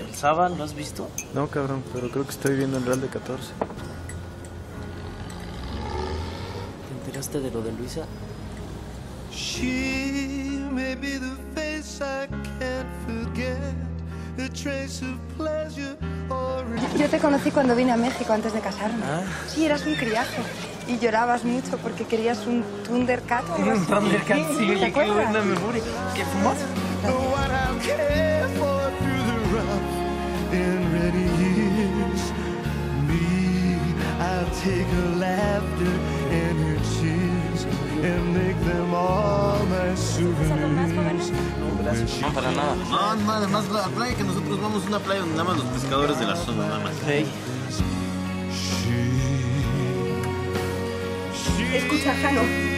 pasaban, ¿lo has visto? No, cabrón, pero creo que estoy viendo el Real de 14. ¿Te enteraste de lo de Luisa? She may be the face I can't forget, a trace of pleasure or Yo te conocí cuando vine a México antes de casarme. Ah. Sí, eras un criazo. Y llorabas mucho porque querías un Thundercat. así. Thundercat, sí, ¿Te oye, qué acuerdas? buena memoria. ¿Qué fumas? And ready years. Me, I'll take her laughter and her tears and make them all my souvenirs. No, para nada. No, nada más la playa que nosotros vamos a una playa donde nada más los pescadores de la zona, nada más. Hey, Escucha, Jano.